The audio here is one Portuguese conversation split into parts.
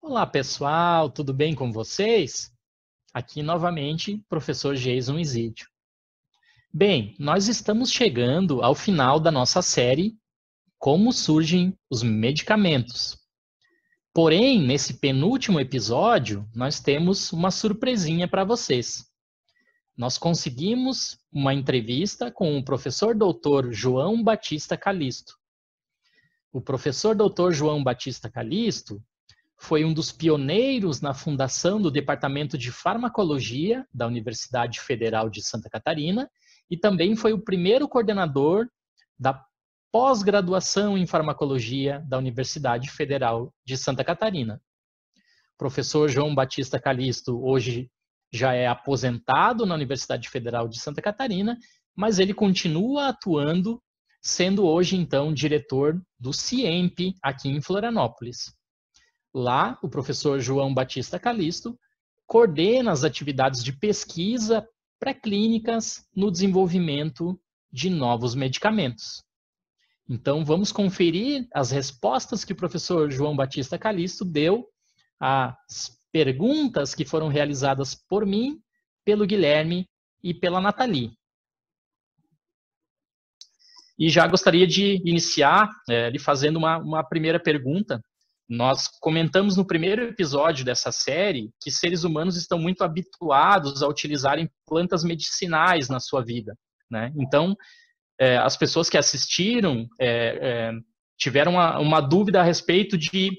Olá, pessoal, tudo bem com vocês? Aqui novamente, professor Jason Isidio. Bem, nós estamos chegando ao final da nossa série Como surgem os medicamentos. Porém, nesse penúltimo episódio, nós temos uma surpresinha para vocês. Nós conseguimos uma entrevista com o professor doutor João Batista Calisto. O professor doutor João Batista Calisto foi um dos pioneiros na fundação do Departamento de Farmacologia da Universidade Federal de Santa Catarina e também foi o primeiro coordenador da pós-graduação em farmacologia da Universidade Federal de Santa Catarina. O professor João Batista Calisto hoje já é aposentado na Universidade Federal de Santa Catarina, mas ele continua atuando, sendo hoje então diretor do CIEMP aqui em Florianópolis. Lá, o professor João Batista Calisto coordena as atividades de pesquisa pré-clínicas no desenvolvimento de novos medicamentos. Então, vamos conferir as respostas que o professor João Batista Calisto deu às perguntas que foram realizadas por mim, pelo Guilherme e pela Nathalie. E já gostaria de iniciar é, lhe fazendo uma, uma primeira pergunta nós comentamos no primeiro episódio dessa série que seres humanos estão muito habituados a utilizarem plantas medicinais na sua vida. Né? Então, é, as pessoas que assistiram é, é, tiveram uma, uma, dúvida a respeito de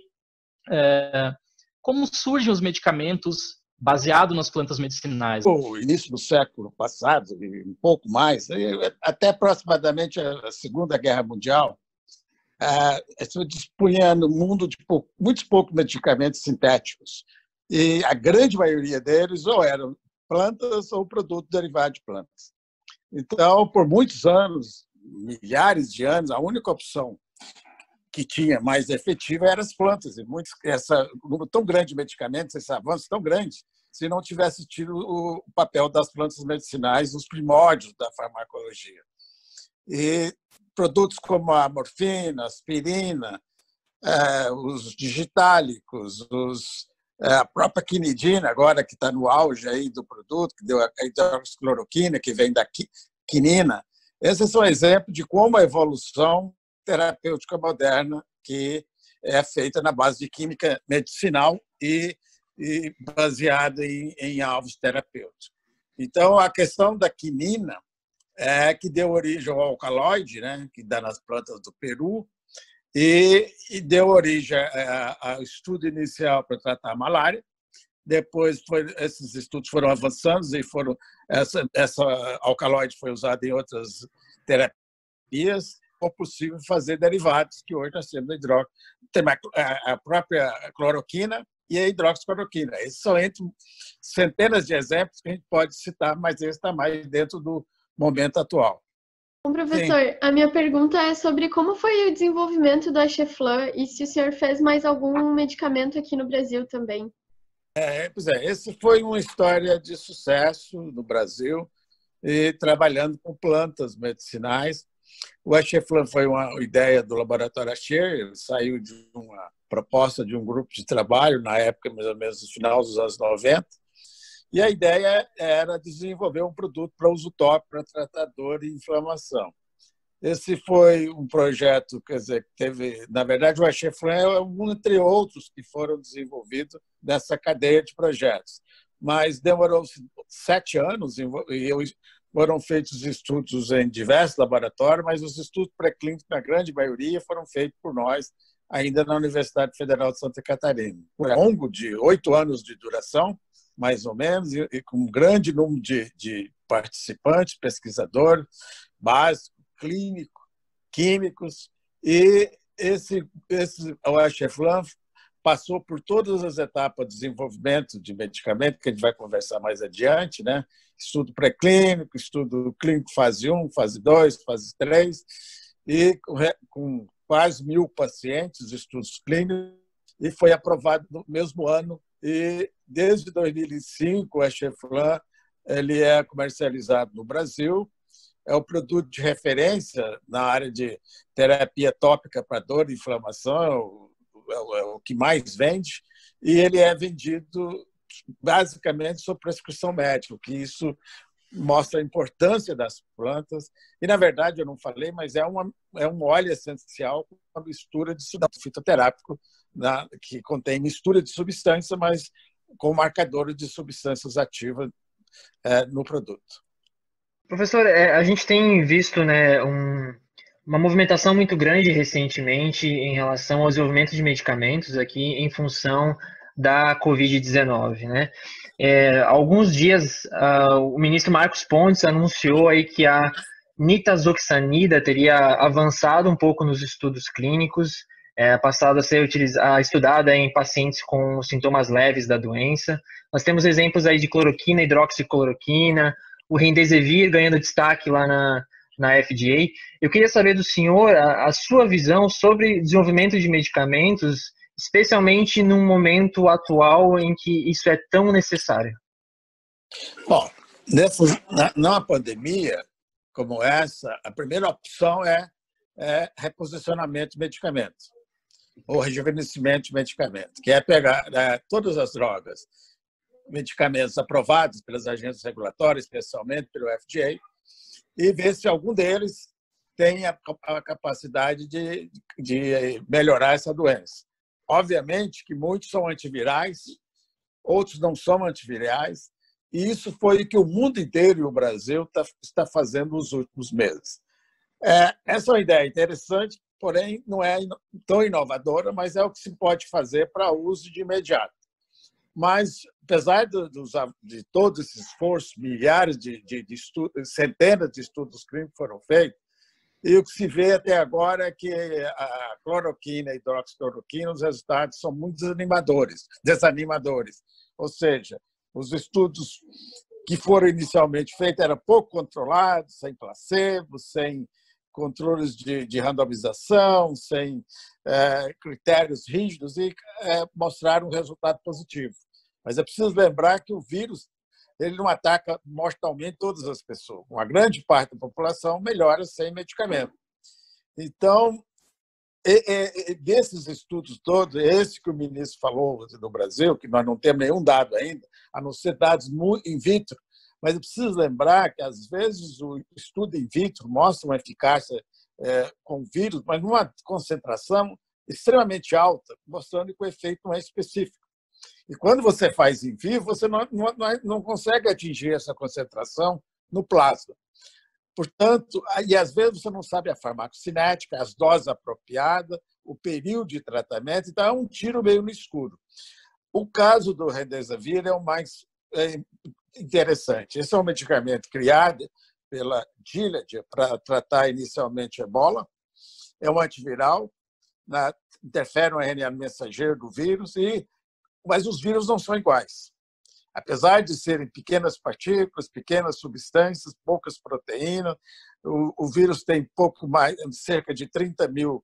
é, como surgem os medicamentos baseados nas plantas medicinais. O início do século passado, um pouco mais, até aproximadamente a Segunda Guerra Mundial, uh, dispunha no mundo de pouco, muitos poucos medicamentos sintéticos. E a grande maioria deles ou eram plantas ou produto derivado de plantas. Então, por muitos anos, milhares de anos, a única opção que tinha mais efetiva eram as plantas. E muitos, essa número tão grande de medicamentos, esse avanço tão grande, se não tivesse tido o papel das plantas medicinais nos primórdios da farmacologia. E produtos como a morfina, aspirina, é, os digitálicos, os, é, a própria quinidina, agora que está no auge aí do produto, que deu a hidroxicloroquina, que vem da quinina. Esses são exemplos de como a evolução terapêutica moderna, que é feita na base de química medicinal e, e baseada em, em alvos terapêuticos. Então, a questão da quinina é, que deu origem ao alcaloide, né, que dá nas plantas do Peru, e, e deu origem ao estudo inicial para tratar a malária. Depois, foi, esses estudos foram avançando e foram essa, essa alcaloide foi usada em outras terapias. Foi possível fazer derivados que hoje nós temos a, a própria cloroquina e a hidroxicloroquina. Esses são entre centenas de exemplos que a gente pode citar, mas esse está mais dentro do, momento atual. Bom, professor, Sim. a minha pergunta é sobre como foi o desenvolvimento da Cheflan e se o senhor fez mais algum medicamento aqui no Brasil também. É, pois é, esse foi uma história de sucesso no Brasil e trabalhando com plantas medicinais. O Acheflan foi uma ideia do laboratório Acher, saiu de uma proposta de um grupo de trabalho na época mais ou menos no final dos anos 90 e a ideia era desenvolver um produto para uso top para tratar dor e inflamação. Esse foi um projeto, quer dizer, que teve, na verdade, o Achefran é um entre outros que foram desenvolvidos nessa cadeia de projetos. Mas demorou sete anos e foram feitos estudos em diversos laboratórios, mas os estudos pré-clínicos, na grande maioria, foram feitos por nós, ainda na Universidade Federal de Santa Catarina. Ao longo de oito anos de duração, mais ou menos, e, e com um grande número de, de participantes, pesquisadores, básico, clínico, químicos, e esse, esse o HFLAN passou por todas as etapas de desenvolvimento de medicamento, que a gente vai conversar mais adiante, né? estudo pré-clínico, estudo clínico fase 1, fase 2, fase 3, e com quase mil pacientes, estudos clínicos, e foi aprovado no mesmo ano e desde 2005 a Cheflan ele é comercializado no Brasil, é o produto de referência na área de terapia tópica para dor e inflamação, é o, é o que mais vende. E ele é vendido basicamente sob prescrição médica, que isso mostra a importância das plantas. E, na verdade, eu não falei, mas é, uma, é um óleo essencial com uma mistura de fitoterápico, na, que contém mistura de substância, mas com marcador de substâncias ativas é, no produto. Professor, é, a gente tem visto né, um, uma movimentação muito grande recentemente em relação ao desenvolvimento de medicamentos aqui em função da Covid-19, né? É, alguns dias, uh, o ministro Marcos Pontes anunciou aí que a nitazoxanida teria avançado um pouco nos estudos clínicos, é, passado a ser utilizada, estudada em pacientes com sintomas leves da doença. Nós temos exemplos aí de cloroquina, hidroxicloroquina, o Remdesivir ganhando destaque lá na, na FDA. Eu queria saber do senhor a, a sua visão sobre desenvolvimento de medicamentos especialmente num momento atual em que isso é tão necessário? Bom, nessa, na, numa pandemia como essa, a primeira opção é, é reposicionamento de medicamentos, ou rejuvenescimento de medicamentos, que é pegar é, todas as drogas, medicamentos aprovados pelas agências regulatórias, especialmente pelo FDA, e ver se algum deles tem a, a capacidade de, de melhorar essa doença. Obviamente que muitos são antivirais, outros não são antivirais, e isso foi o que o mundo inteiro e o Brasil tá, está fazendo nos últimos meses. É, essa é uma ideia interessante, porém não é tão inovadora, mas é o que se pode fazer para uso de imediato. Mas, apesar de, de todo esse esforço, milhares de, de, de estudos, centenas de estudos clínicos foram feitos, e o que se vê até agora é que a cloroquina e hidroxicloroquina, os resultados são muito desanimadores, desanimadores. Ou seja, os estudos que foram inicialmente feitos eram pouco controlados, sem placebo, sem controles de, de randomização, sem é, critérios rígidos e é, mostraram um resultado positivo. Mas é preciso lembrar que o vírus ele não ataca mortalmente todas as pessoas. Uma grande parte da população melhora sem medicamento. Então, desses estudos todos, esse que o ministro falou no Brasil, que nós não temos nenhum dado ainda, a não ser dados in vitro, mas eu preciso lembrar que, às vezes, o estudo in vitro mostra uma eficácia é, com vírus, mas numa concentração extremamente alta, mostrando que o efeito não é específico. E quando você faz em vivo, você não, não, não consegue atingir essa concentração no plasma. Portanto, e às vezes você não sabe a farmacocinética, as doses apropriadas, o período de tratamento, então é um tiro meio no escuro. O caso do Remdesivir é o mais é, interessante. Esse é um medicamento criado pela Gilead para tratar inicialmente ebola. É um antiviral, interfere no RNA mensageiro do vírus e mas os vírus não são iguais. Apesar de serem pequenas partículas, pequenas substâncias, poucas proteínas, o, o vírus tem pouco mais, cerca de 30 mil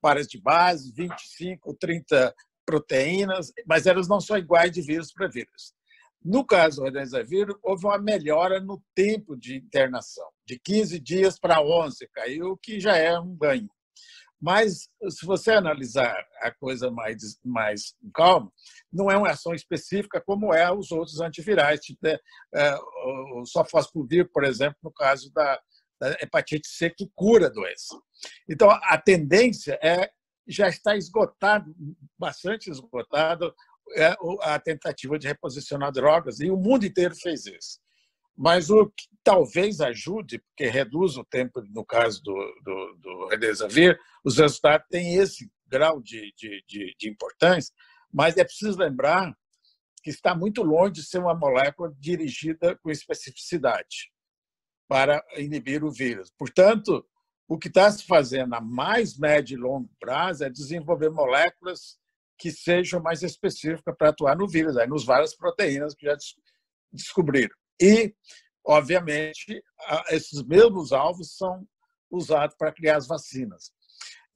pares de base, 25, 30 proteínas, mas elas não são iguais de vírus para vírus. No caso do Remdesivir, houve uma melhora no tempo de internação, de 15 dias para 11, caiu, que já é um ganho. Mas, se você analisar a coisa mais, mais calma, não é uma ação específica como é os outros antivirais, tipo né, é, o sofosbuvir, por exemplo, no caso da, da hepatite C, que cura a doença. Então, a tendência é já está esgotado, bastante esgotado, é, a tentativa de reposicionar drogas, e o mundo inteiro fez isso. Mas o que talvez ajude, porque reduz o tempo, no caso do, do, do Redesavir, os resultados têm esse grau de, de, de, de importância, mas é preciso lembrar que está muito longe de ser uma molécula dirigida com especificidade para inibir o vírus. Portanto, o que está se fazendo a mais médio e longo prazo é desenvolver moléculas que sejam mais específicas para atuar no vírus, aí nos várias proteínas que já descobriram. E, obviamente, esses mesmos alvos são usados para criar as vacinas.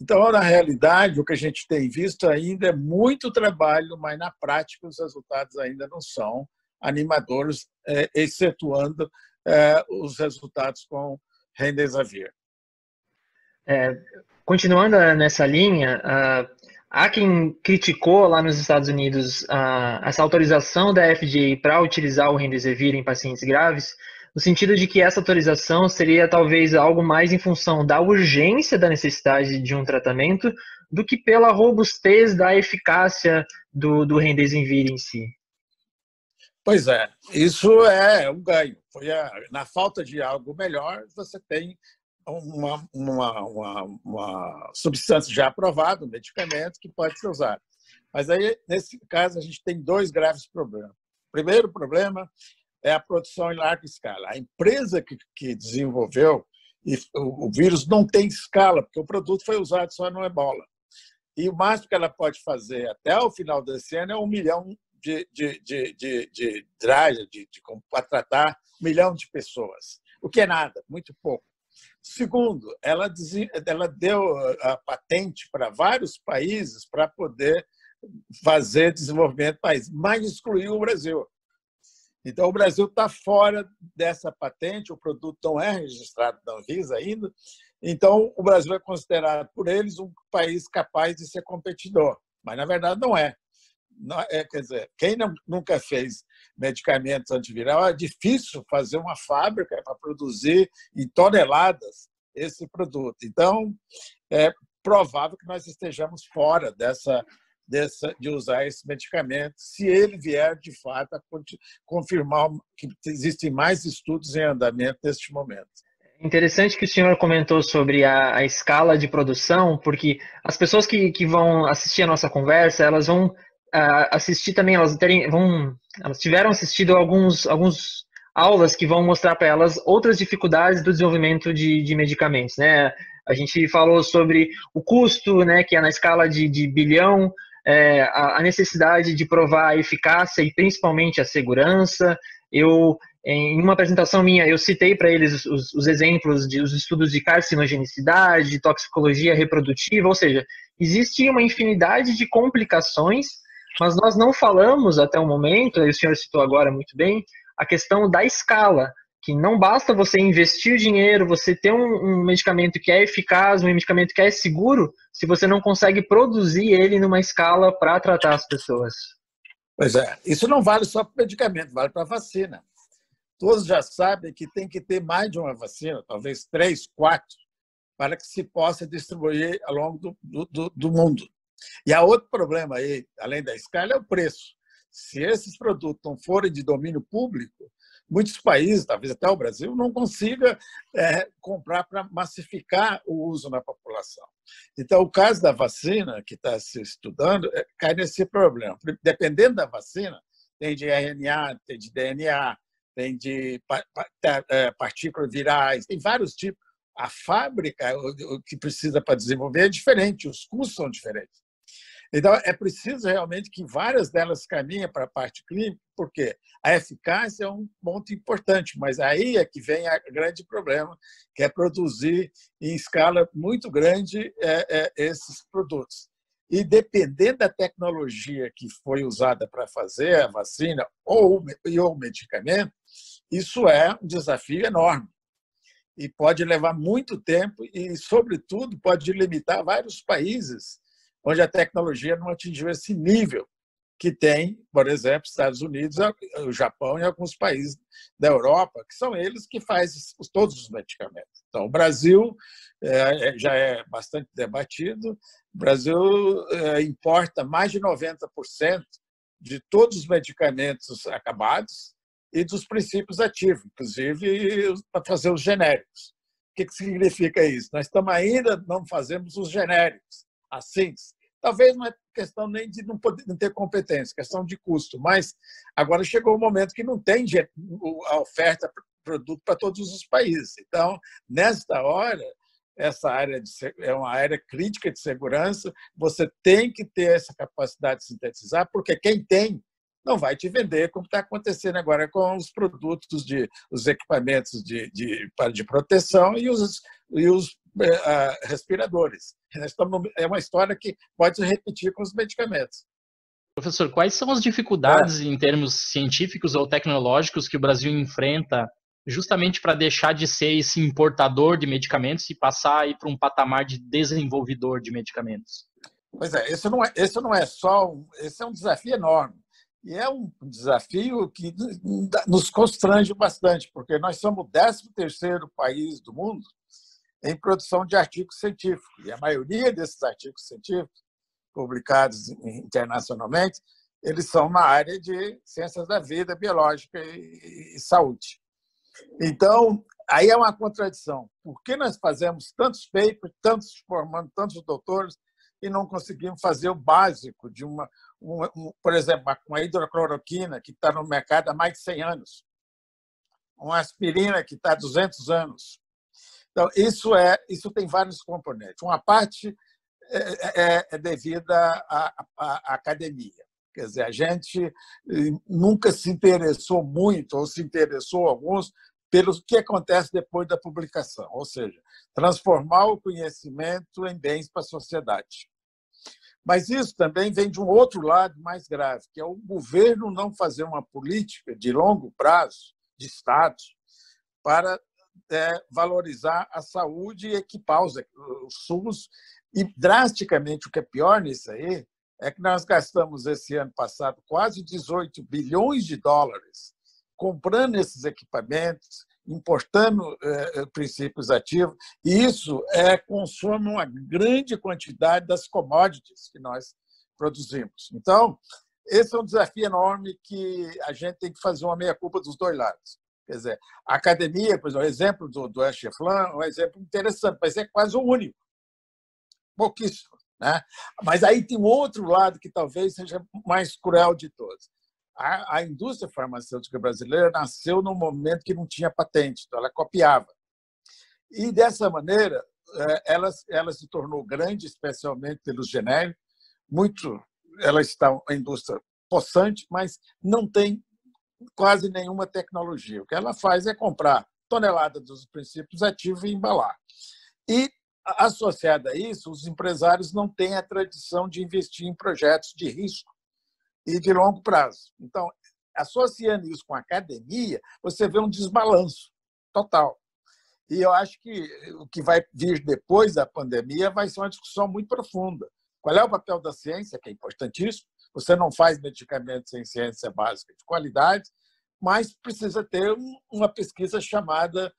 Então, na realidade, o que a gente tem visto ainda é muito trabalho, mas na prática os resultados ainda não são animadores, é, excetuando é, os resultados com Remdesivir. É, continuando nessa linha, há quem criticou lá nos Estados Unidos uh, essa autorização da FDA para utilizar o Remdesivir em pacientes graves, no sentido de que essa autorização seria talvez algo mais em função da urgência da necessidade de um tratamento do que pela robustez da eficácia do, do Remdesivir em si. Pois é, isso é um ganho. Foi a, na falta de algo melhor, você tem uma, uma, uma, uma substância já aprovada, um medicamento que pode ser usado. Mas aí, nesse caso, a gente tem dois graves problemas. O primeiro problema é a produção em larga escala. A empresa que, que desenvolveu e o, o vírus não tem escala, porque o produto foi usado só no ebola. E o máximo que ela pode fazer até o final desse ano é um milhão de, de, de, de, de, de, de, de para tratar um milhão de pessoas, o que é nada, muito pouco. Segundo, ela, ela deu a patente para vários países para poder fazer desenvolvimento do país, mas excluiu o Brasil. Então, o Brasil está fora dessa patente, o produto não é registrado na Anvisa ainda, então o Brasil é considerado por eles um país capaz de ser competidor, mas na verdade não é. Não é quer dizer, quem não, nunca fez medicamentos antiviral, é difícil fazer uma fábrica para produzir em toneladas esse produto. Então, é provável que nós estejamos fora dessa dessa, de usar esse medicamento, se ele vier de fato a confirmar que existem mais estudos em andamento neste momento. Interessante que o senhor comentou sobre a, a escala de produção, porque as pessoas que, que vão assistir a nossa conversa, elas vão uh, assistir também, elas, terem, vão, elas tiveram assistido alguns, alguns aulas que vão mostrar para elas outras dificuldades do desenvolvimento de, de medicamentos, né? A gente falou sobre o custo, né, que é na escala de, de bilhão, é, a, necessidade de provar a eficácia e principalmente a segurança. Eu, em uma apresentação minha, eu citei para eles os, os exemplos de os estudos de carcinogenicidade, de toxicologia reprodutiva, ou seja, existe uma infinidade de complicações, mas nós não falamos até o momento, e o senhor citou agora muito bem, a questão da escala que não basta você investir dinheiro, você ter um, um, medicamento que é eficaz, um medicamento que é seguro, se você não consegue produzir ele numa escala para tratar as pessoas. Pois é, isso não vale só para medicamento, vale para vacina. Todos já sabem que tem que ter mais de uma vacina, talvez três, quatro, para que se possa distribuir ao longo do, do, do mundo. E há outro problema aí, além da escala, é o preço. Se esses produtos não forem de domínio público, muitos países, talvez até o Brasil, não consiga é, comprar para massificar o uso na população. Então, o caso da vacina que está se estudando é, cai nesse problema. Dependendo da vacina, tem de RNA, tem de DNA, tem de é, partículas virais, tem vários tipos. A fábrica, o que precisa para desenvolver é diferente, os custos são diferentes. Então, é preciso realmente que várias delas caminhem para a parte clínica, porque a eficácia é um ponto importante, mas aí é que vem o grande problema, que é produzir em escala muito grande é, é, esses produtos. E dependendo da tecnologia que foi usada para fazer a vacina ou, ou o medicamento, isso é um desafio enorme. E pode levar muito tempo e, sobretudo, pode limitar vários países onde a tecnologia não atingiu esse nível que tem, por exemplo, Estados Unidos, o Japão e alguns países da Europa, que são eles que fazem todos os medicamentos. Então, o Brasil é, é, já é bastante debatido. O Brasil é, importa mais de 90% de todos os medicamentos acabados e dos princípios ativos, inclusive para fazer os genéricos. O que significa isso? Nós estamos ainda não fazemos os genéricos assim. Talvez não é questão nem de não, poder, não ter competência, questão de custo, mas agora chegou o momento que não tem a oferta produto para todos os países. Então, nesta hora, essa área de, é uma área crítica de segurança, você tem que ter essa capacidade de sintetizar, porque quem tem não vai te vender, como está acontecendo agora com os produtos de os equipamentos de, de, de proteção e os, e os respiradores. é uma história que pode se repetir com os medicamentos. Professor, quais são as dificuldades é. em termos científicos ou tecnológicos que o Brasil enfrenta justamente para deixar de ser esse importador de medicamentos e passar para um patamar de desenvolvedor de medicamentos? Pois é, esse não é, esse não é só, um, esse é um desafio enorme. E é um desafio que nos constrange bastante, porque nós somos o 13º país do mundo em produção de artigos científicos. E a maioria desses artigos científicos publicados internacionalmente, eles são na área de ciências da vida, biológica e, saúde. Então, aí é uma contradição. Por que nós fazemos tantos papers, tantos formando, tantos doutores, e não conseguimos fazer o básico de uma, um, por exemplo, uma hidrocloroquina que está no mercado há mais de 100 anos, uma aspirina que está há 200 anos, então, isso, é, isso tem vários componentes. Uma parte é, é, é devida à, à, à academia. Quer dizer, a gente eh, nunca se interessou muito, ou se interessou alguns, pelo que acontece depois da publicação, ou seja, transformar o conhecimento em bens para a sociedade. Mas isso também vem de um outro lado mais grave, que é o governo não fazer uma política de longo prazo, de Estado, para é, valorizar a saúde e equipar os, os SUS. E, drasticamente, o que é pior nisso aí é que nós gastamos esse ano passado quase 18 bilhões de dólares comprando esses equipamentos, importando é, princípios ativos, e isso é, consome uma grande quantidade das commodities que nós produzimos. Então, esse é um desafio enorme que a gente tem que fazer uma meia-culpa dos dois lados. Quer dizer, a academia, por exemplo, o exemplo do, do Echeflan é um exemplo interessante, mas é quase o único. Pouquíssimo. Né? Mas aí tem um outro lado que talvez seja mais cruel de todos. A, a indústria farmacêutica brasileira nasceu num momento que não tinha patente, então ela copiava. E dessa maneira, é, ela, ela se tornou grande, especialmente pelos genéricos. Muito, ela está uma indústria possante, mas não tem quase nenhuma tecnologia. O que ela faz é comprar tonelada dos princípios ativos e embalar. E, associado a isso, os empresários não têm a tradição de investir em projetos de risco e de longo prazo. Então, associando isso com a academia, você vê um desbalanço total. E eu acho que o que vai vir depois da pandemia vai ser uma discussão muito profunda. Qual é o papel da ciência, que é importantíssimo, você não faz medicamentos sem ciência básica de qualidade, mas precisa ter uma pesquisa chamada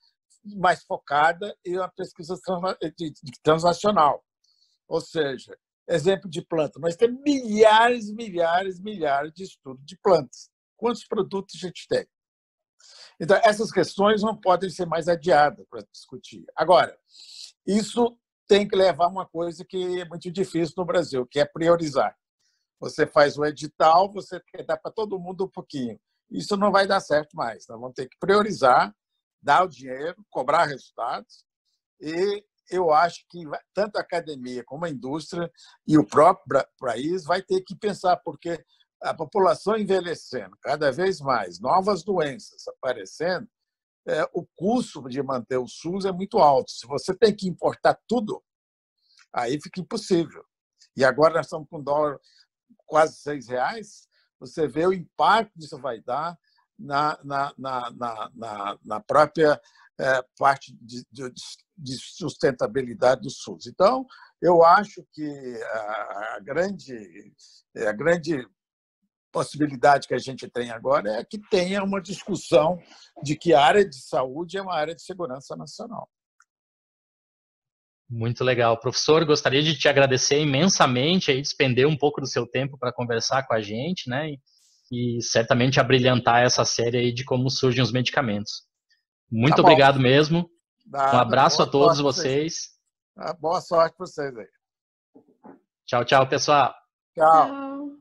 mais focada e uma pesquisa transacional. Ou seja, exemplo de planta, nós temos milhares, milhares, milhares de estudos de plantas. Quantos produtos a gente tem? Então, essas questões não podem ser mais adiadas para discutir. Agora, isso tem que levar a uma coisa que é muito difícil no Brasil, que é priorizar. Você faz o edital, você dar para todo mundo um pouquinho. Isso não vai dar certo mais. Nós vamos ter que priorizar, dar o dinheiro, cobrar resultados. E eu acho que tanto a academia como a indústria e o próprio país vai ter que pensar, porque a população envelhecendo cada vez mais, novas doenças aparecendo, é, o custo de manter o SUS é muito alto. Se você tem que importar tudo, aí fica impossível. E agora nós estamos com dólar quase seis reais, você vê o impacto que isso vai dar na, na, na, na, na própria é, parte de, de, de, sustentabilidade do SUS. Então, eu acho que a, grande, a grande possibilidade que a gente tem agora é que tenha uma discussão de que a área de saúde é uma área de segurança nacional. Muito legal. Professor, gostaria de te agradecer imensamente aí, despender um pouco do seu tempo para conversar com a gente, né? E, e, certamente abrilhantar essa série aí de como surgem os medicamentos. Muito tá obrigado mesmo. um abraço a todos vocês. vocês. Boa sorte para vocês aí. Tchau, tchau, pessoal. Tchau. tchau.